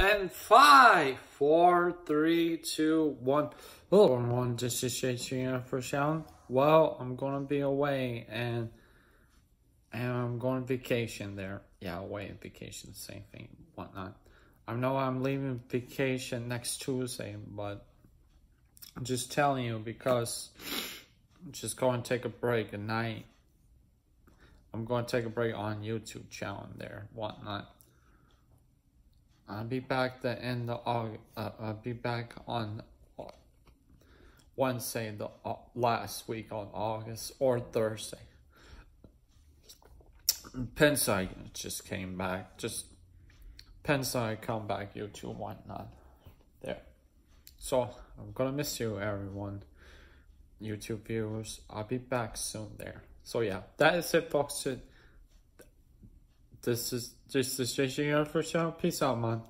And five, four, three, two, one. Hello everyone, this is Shane for Shawn. Well, I'm gonna be away and and I'm going vacation there. Yeah, away vacation, same thing, whatnot. I know I'm leaving vacation next Tuesday, but I'm just telling you because I'm just going to take a break at night. I'm going to take a break on YouTube channel there, whatnot. I'll be back the end of August. Uh, I'll be back on Wednesday, the uh, last week on August, or Thursday. Pensai just came back. Just Pensai come back YouTube whatnot. There. So I'm gonna miss you everyone. YouTube viewers. I'll be back soon there. So yeah, that is it folks. This is this is JJ for show. Peace out man.